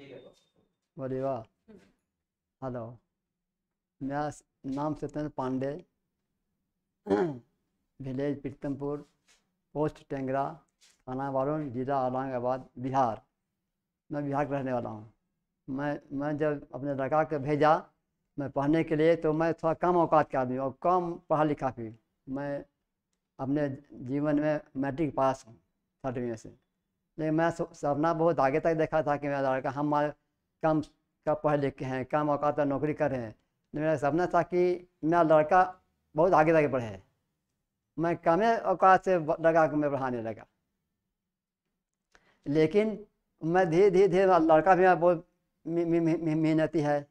बोलिए वाह हेलो मेरा नाम सत्येंद्र पांडे विलेज प्रीतमपुर पोस्ट टेंगरा थाना वारुण जिला औरंगाबाद बिहार मैं बिहार का रहने वाला हूँ मैं मैं जब अपने लड़का को भेजा मैं पढ़ने के लिए तो मैं थोड़ा कम औकात का आदमी हूँ और कम पढ़ा लिखा भी मैं अपने जीवन में मैट्रिक पास हूँ थर्ड में से लेकिन मैं सपना बहुत आगे तक देखा था कि मेरा लड़का हमारे कम का पढ़े लिखे हैं, कम औकात पर नौकरी कर रहे हैं। मेरा सपना था कि मेरा लड़का बहुत आगे तक बढ़े। मैं कमे औकात से लगा के मैं पढ़ाने लगा। लेकिन मैं धीरे धीरे धीरे लड़का भी बहुत मेहनती है।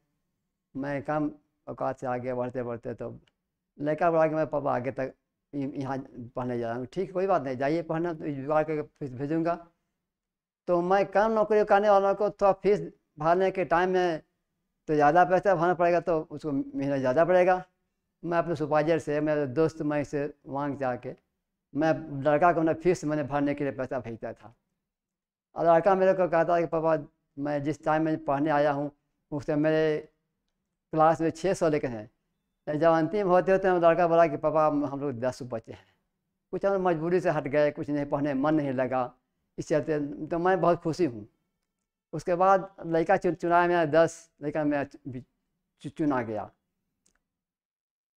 मैं कम औकात से आगे बढ़ते बढ़ते तो लड़का बढ़ा के मैं पापा आगे तक यहाँ पढ़ने जा रहा हूँ। ठीक, कोई बात नहीं, जाइए पढ़ना तो जुगाड़ करके भेजूँगा। तो मैं कम नौकरी करने वालों को थोड़ा फ़ीस भरने के टाइम में तो ज़्यादा पैसा भरना पड़ेगा तो उसको मेहनत ज़्यादा पड़ेगा। मैं अपने सुपरवाइजर से, मेरे दोस्त मैं से मांग जाके मैं लड़का को मैंने फ़ीस मैंने भरने के लिए पैसा भेजता था। और लड़का मेरे को कहता कि, पापा, मैं जिस टाइम में पढ़ने आया हूँ, उस टाइम मेरे क्लास में छः सौ लेकर हैं। जब अंतिम होते होते हम लड़का बोला कि, पापा, हम लोग दस बच्चे हैं। कुछ हम मजबूरी से हट गए, कुछ नहीं, पढ़ने मन नहीं लगा। इस चलते तो मैं बहुत खुशी हूँ। उसके बाद लड़का चुन चुनाया मेरा दस लड़का मेरा चु- चुना गया।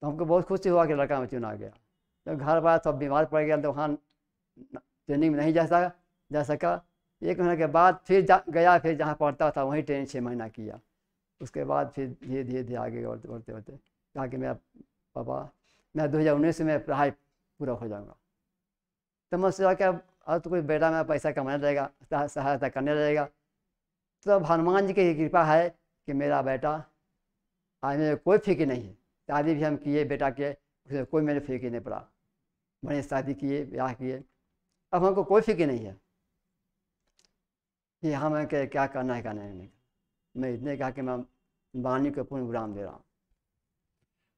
तो हमको बहुत खुशी हुआ कि लड़का में चुना गया। जब घर पर आया तो बीमार पड़ गया तो वहाँ ट्रेनिंग में नहीं जा सका जा सका। एक महीने के बाद फिर जा, गया, फिर जहाँ पढ़ता था, वहीं ट्रेनिंग छः महीना किया। उसके बाद फिर धीरे धीरे धीरे आगे बढ़ते बढ़ते बढ़ते। कहा कि मेरा पापा, मैं दो हज़ार उन्नीस में पढ़ाई पूरा हो जाऊँगा। तो मैं सोचा कि अब अब तो कोई बेटा मेरा पैसा कमाने सहा- सहायता करने लगेगा। तो अब हनुमान जी की कृपा है कि मेरा बेटा आज मेरे कोई फ़िक्र नहीं है। शादी भी हम किए बेटा के, उसे कोई मेरे फ़िक्र नहीं पड़ा। मैंने शादी किए, ब्याह किए। अब हमको कोई फ़िक्र नहीं है। कि हमें क्या करना है, क्या नहीं? मैं इतने कहा कि मैं वाणी को पूर्ण विराम दे रहा हूँ।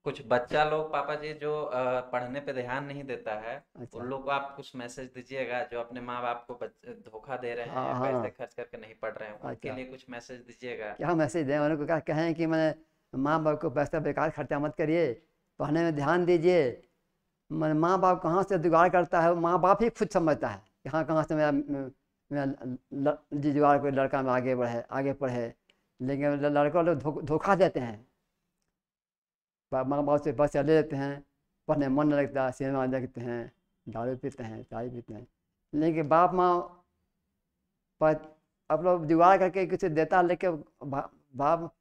कुछ बच्चा लोग पापा जी जो पढ़ने पे ध्यान नहीं देता है अच्छा। उन लोग को आप कुछ मैसेज दीजिएगा जो अपने माँ बाप को धोखा दे रहे हैं हाँ, पैसे हाँ। खर्च करके नहीं पढ़ रहे हैं उनके अच्छा। लिए कुछ मैसेज दीजिएगा। क्या मैसेज दें? उनको क्या कहें कि मैंने माँ बाप को पैसा बेकार खर्चा मत करिए पढ़ने में ध्यान दीजिए। मैं माँ बाप कहाँ से जुगाड़ करता है? माँ बाप ही खुद समझता है कि हाँ कहाँ से मेरा मेरा जुगाड़ कोई लड़का में आगे बढ़े आगे पढ़े। लेकिन लड़का लोग धोखा देते हैं। माँ बाप से पैसा ले लेते हैं, पढ़ने मन नहीं लगता, सिनेमा देखते हैं, दारू पीते हैं, चाय पीते हैं। लेकिन बाप माँ पर अब लोग जुगाड़ करके किसी देता है लेके बाप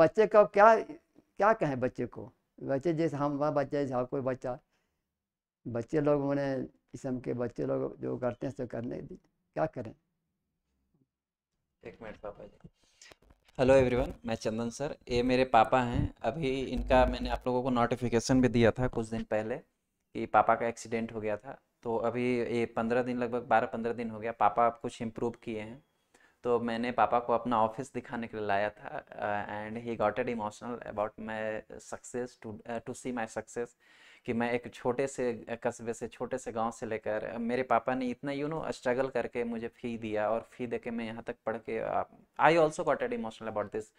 बच्चे को क्या क्या कहें बच्चे को? बच्चे जैसे हम वह बच्चे जैसे कोई बच्चा। बच्चे लोग मैंने किस्म के बच्चे लोग जो करते हैं सो करने, क्या करें? एक मिनट, पापा जी। हेलो एवरीवन मैं चंदन सर। ये मेरे पापा हैं। अभी इनका मैंने आप लोगों को नोटिफिकेशन भी दिया था कुछ दिन पहले कि पापा का एक्सीडेंट हो गया था। तो अभी ये पंद्रह दिन, लगभग बारह पंद्रह दिन हो गया, पापा अब कुछ इम्प्रूव किए हैं। तो मैंने पापा को अपना ऑफ़िस दिखाने के लिए लाया था and he got add emotional about my success to to see my success कि मैं एक छोटे से कस्बे से, छोटे से गाँव से लेकर मेरे पापा ने इतना यू नो स्ट्रगल करके मुझे फ़ी दिया और फ़ी दे के मैं यहाँ तक पढ़ के आई also got add emotional about this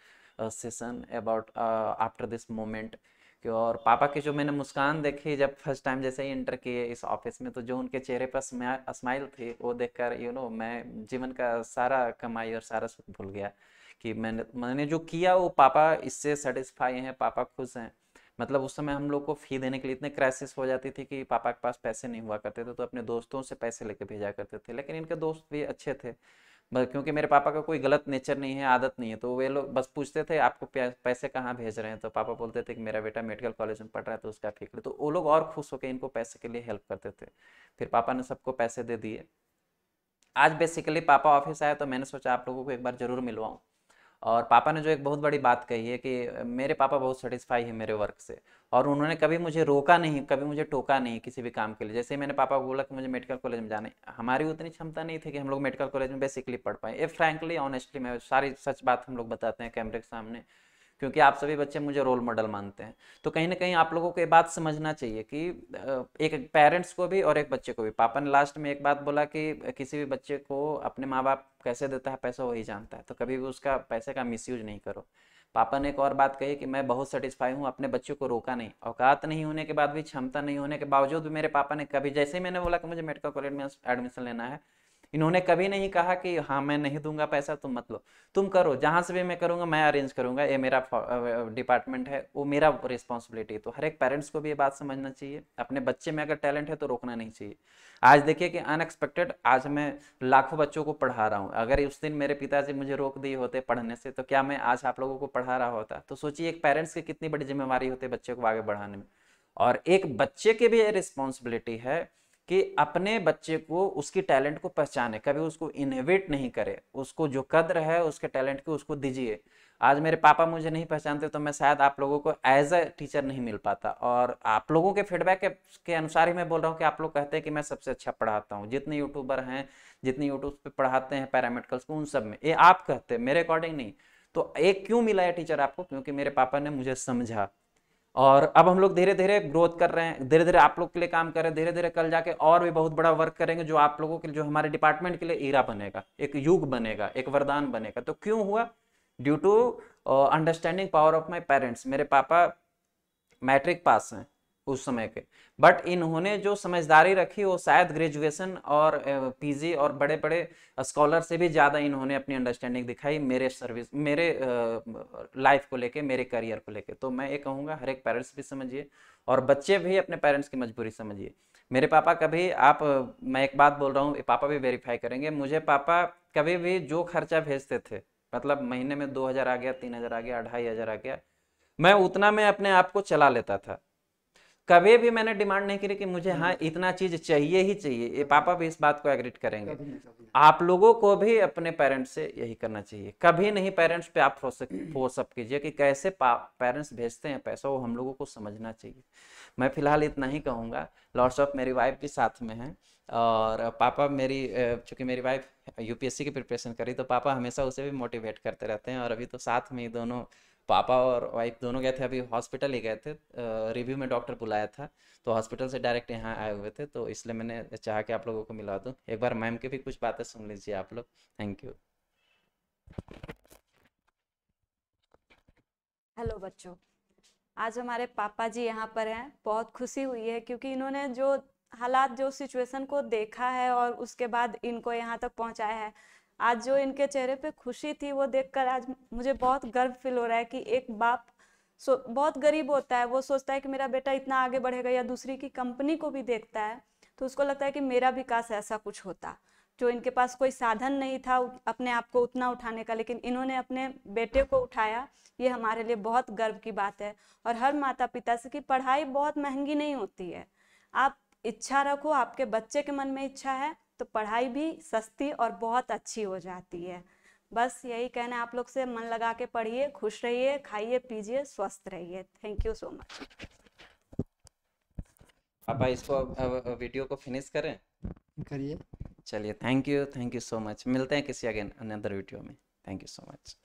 session about after this moment कि और पापा की जो मैंने मुस्कान देखी जब फ़र्स्ट टाइम जैसे ही इंटर किए इस ऑफ़िस में तो जो उनके चेहरे पर स्माइल थी, वो देखकर यू नो मैं जीवन का सारा कमाई और सारा सुख भूल गया कि मैंने मैंने जो किया वो पापा इससे सेटिस्फाई हैं, पापा खुश हैं। मतलब उस समय हम लोग को फ़ी देने के लिए इतने क्राइसिस हो जाती थी कि पापा के पास पैसे नहीं हुआ करते थे तो अपने दोस्तों से पैसे लेके भेजा करते थे, लेकिन इनके दोस्त भी अच्छे थे। क्योंकि मेरे पापा का कोई गलत नेचर नहीं है, आदत नहीं है तो वे लोग बस पूछते थे, आपको पैसे कहाँ भेज रहे हैं? तो पापा बोलते थे कि, मेरा बेटा मेडिकल कॉलेज में पढ़ रहा है तो उसका फ़िक्र तो वो लोग और खुश होकर इनको पैसे के लिए हेल्प करते थे। फिर पापा ने सबको पैसे दे दिए। आज बेसिकली पापा ऑफ़िस आया तो मैंने सोचा, आप लोगों को एक बार ज़रूर मिलवाऊं। और पापा ने जो एक बहुत बड़ी बात कही है कि, मेरे पापा बहुत सेटिस्फाई है मेरे वर्क से और उन्होंने कभी मुझे रोका नहीं, कभी मुझे टोका नहीं किसी भी काम के लिए। जैसे मैंने पापा को बोला कि मुझे मेडिकल कॉलेज में जाने हमारी उतनी क्षमता नहीं थी कि हम लोग मेडिकल कॉलेज में बेसिकली पढ़ पाए। ये फ्रैंकली ऑनेस्टली मैं सारी सच बात हम लोग बताते हैं कैमरे के सामने क्योंकि आप सभी बच्चे मुझे रोल मॉडल मानते हैं। तो कहीं ना कहीं आप लोगों को ये बात समझना चाहिए कि एक पेरेंट्स को भी और एक बच्चे को भी। पापा ने लास्ट में एक बात बोला कि, किसी भी बच्चे को अपने माँ बाप कैसे देता है, पैसा वही जानता है। तो कभी भी उसका पैसे का मिस नहीं करो। पापा ने एक और बात कही कि मैं बहुत सेटिस्फाई हूँ, अपने बच्चों को रोका नहीं। औकात नहीं होने के बाद भी, क्षमता नहीं होने के बावजूद भी मेरे पापा ने कभी, जैसे ही मैंने बोला कि मुझे मेडिकल कॉलेज में एडमिशन लेना है इन्होंने कभी नहीं कहा कि हाँ मैं नहीं दूँगा पैसा, तुम मत लो। तुम करो, जहाँ से भी मैं करूँगा, मैं अरेंज करूँगा, ये मेरा डिपार्टमेंट है, वो मेरा रिस्पॉन्सिबिलिटी है। तो हर एक पेरेंट्स को भी ये बात समझना चाहिए। अपने बच्चे में अगर टैलेंट है तो रोकना नहीं चाहिए। आज देखिए कि अनएक्सपेक्टेड आज मैं लाखों बच्चों को पढ़ा रहा हूँ। अगर उस दिन मेरे पिताजी मुझे रोक दिए होते पढ़ने से तो क्या मैं आज आप लोगों को पढ़ा रहा होता? तो सोचिए, एक पेरेंट्स की कितनी बड़ी जिम्मेवारी होती है बच्चे को आगे बढ़ाने में। और एक बच्चे की भी रिस्पॉन्सिबिलिटी है कि अपने बच्चे को उसकी टैलेंट को पहचाने कभी उसको इनोवेट नहीं करे उसको जो कद्र है उसके टैलेंट की उसको दीजिए। आज मेरे पापा मुझे नहीं पहचानते तो मैं शायद आप लोगों को एज अ टीचर नहीं मिल पाता। और आप लोगों के फीडबैक के, के अनुसार ही मैं बोल रहा हूँ कि आप लोग कहते हैं कि मैं सबसे अच्छा पढ़ाता हूँ। जितने यूट्यूबर हैं जितने यूट्यूब पे पढ़ाते हैं पैरामेडिकल्स को उन सब में। ये आप कहते हैं मेरे अकॉर्डिंग नहीं। तो एक क्यों मिला है टीचर आपको? क्योंकि मेरे पापा ने मुझे समझा। और अब हम लोग धीरे धीरे ग्रोथ कर रहे हैं। धीरे धीरे आप लोग के लिए काम कर रहे हैं। धीरे धीरे कल जाके और भी बहुत बड़ा वर्क करेंगे जो आप लोगों के लिए, जो हमारे डिपार्टमेंट के लिए ईरा बनेगा, एक युग बनेगा, एक वरदान बनेगा। तो क्यों हुआ? Due to understanding power of my parents मेरे पापा मैट्रिक पास हैं। उस समय के। बट इन्होंने जो समझदारी रखी, वो शायद ग्रेजुएशन और पीजी और बड़े बड़े स्कॉलर से भी ज़्यादा इन्होंने अपनी अंडरस्टैंडिंग दिखाई मेरे सर्विस मेरे लाइफ को लेके, मेरे करियर को लेके। तो मैं ये कहूँगा, हर एक पेरेंट्स भी समझिए और बच्चे भी अपने पेरेंट्स की मजबूरी समझिए। मेरे पापा कभी, आप मैं एक बात बोल रहा हूँ पापा भी वेरीफाई करेंगे, मुझे पापा कभी भी जो खर्चा भेजते थे मतलब महीने में दो हज़ार आ गया, तीन हज़ार आ गया ढाई हज़ार आ गया, मैं उतना में अपने आप को चला लेता था। कभी भी मैंने डिमांड नहीं करी कि मुझे हाँ इतना चीज़ चाहिए ही चाहिए। ये पापा भी इस बात को एग्रीट करेंगे। आप लोगों को भी अपने पेरेंट्स से यही करना चाहिए। कभी नहीं पेरेंट्स पे आप फोर्स अप कीजिए कि कैसे पेरेंट्स भेजते हैं पैसा वो हम लोगों को समझना चाहिए। मैं फ़िलहाल इतना ही कहूँगा। लॉर्ड्स ऑफ़ मेरी वाइफ भी साथ में है और पापा मेरी चूँकि मेरी वाइफ यूपीएससी की प्रिपरेशन करी तो पापा हमेशा उसे भी मोटिवेट करते रहते हैं और अभी तो साथ में ही दोनों पापा और वाइफ दोनों गए थे, अभी हॉस्पिटल ही गए थे। रिव्यू में डॉक्टर बुलाया था तो हॉस्पिटल से डायरेक्ट यहाँ आए हुए थे तो इसलिए मैंने चाह के आप लोगों को मिला दूँ। एक बार मैम की भी कुछ बातें सुन लीजिए आप लोग। थैंक यू हेलो बच्चों, आज हमारे पापा जी यहाँ पर हैं, बहुत खुशी हुई है क्योंकि इन्होंने जो हालात, जो सिचुएशन को देखा है और उसके बाद इनको यहाँ तक पहुँचाया है। आज जो इनके चेहरे पे खुशी थी, वो देखकर आज मुझे बहुत गर्व फील हो रहा है कि एक बाप सो, बहुत गरीब होता है। वो सोचता है कि मेरा बेटा इतना आगे बढ़ेगा या दूसरी की कंपनी को भी देखता है तो उसको लगता है कि मेरा विकास ऐसा कुछ होता। जो इनके पास कोई साधन नहीं था अपने आप को उतना उठाने का, लेकिन इन्होंने अपने बेटे को उठाया, ये हमारे लिए बहुत गर्व की बात है। और हर माता पिता से कि पढ़ाई बहुत महँगी नहीं होती है। आप इच्छा रखो, आपके बच्चे के मन में इच्छा है तो पढ़ाई भी सस्ती और बहुत अच्छी हो जाती है। बस यही कहना है आप लोग से मन लगा के पढ़िए खुश रहिए खाइए पीजिए स्वस्थ रहिए। थैंक यू सो मच पापा इसको वीडियो को फिनिश करें? करिए। चलिए thank you thank you so much मिलते हैं किसी अगेन अनदर वीडियो में। Thank you so much